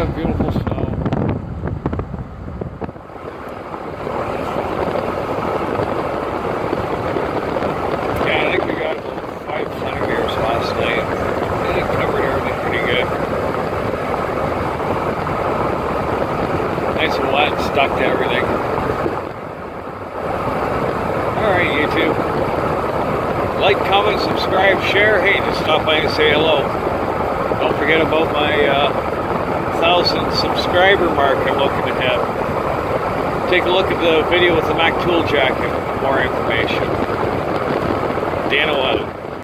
that beautiful snow. Yeah, I think we got about five centimeters last night. I think covered everything pretty good. Nice and wet, stuck to everything. Alright, YouTube. Like, comment, subscribe, share. Hey, just stop by and say hello. Don't forget about my uh, thousand subscriber mark I'm looking to have. Take a look at the video with the Mac Tool Jacket for more information. Dan 11.